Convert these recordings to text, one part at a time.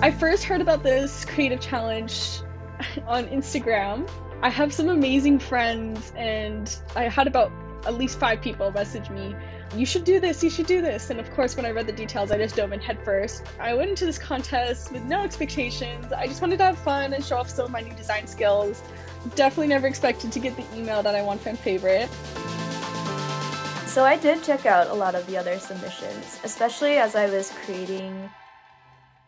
I first heard about this creative challenge on Instagram. I have some amazing friends, and I had about at least five people message me, You should do this, you should do this. And of course, when I read the details, I just dove in headfirst. I went into this contest with no expectations. I just wanted to have fun and show off some of my new design skills. Definitely never expected to get the email that I won fan favorite. So I did check out a lot of the other submissions, especially as I was creating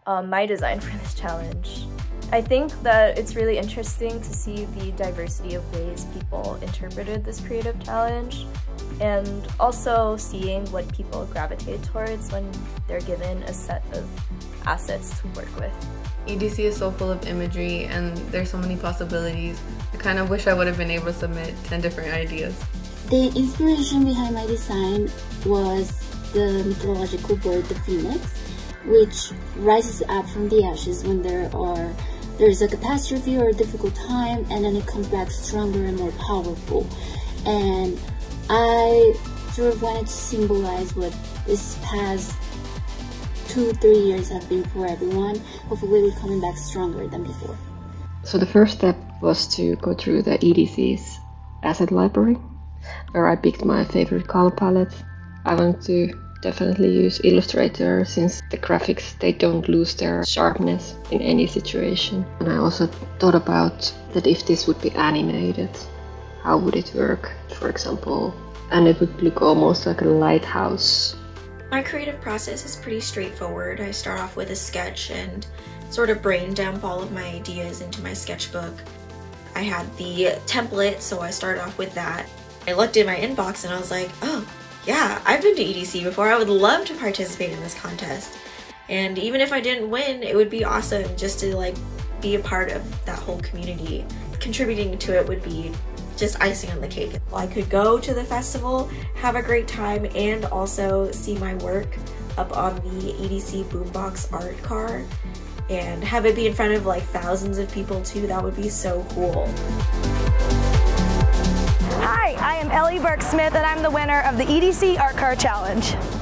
um, my design for this challenge. I think that it's really interesting to see the diversity of ways people interpreted this creative challenge and also seeing what people gravitate towards when they're given a set of assets to work with. EDC is so full of imagery and there's so many possibilities. I kind of wish I would have been able to submit 10 different ideas. The inspiration behind my design was the mythological bird, the phoenix, which rises up from the ashes when there are there is a catastrophe or a difficult time, and then it comes back stronger and more powerful. And I sort of wanted to symbolize what this past two, three years have been for everyone. Hopefully, we're coming back stronger than before. So the first step was to go through the EDC's asset library where I picked my favorite color palette. I want to definitely use Illustrator since the graphics they don't lose their sharpness in any situation. And I also thought about that if this would be animated, how would it work, for example? And it would look almost like a lighthouse. My creative process is pretty straightforward. I start off with a sketch and sort of brain dump all of my ideas into my sketchbook. I had the template, so I started off with that. I looked in my inbox and I was like, oh, yeah, I've been to EDC before. I would love to participate in this contest. And even if I didn't win, it would be awesome just to like be a part of that whole community. Contributing to it would be just icing on the cake. I could go to the festival, have a great time, and also see my work up on the EDC Boombox art car and have it be in front of like thousands of people too. That would be so cool. Burke Smith and I'm the winner of the EDC Art Car Challenge.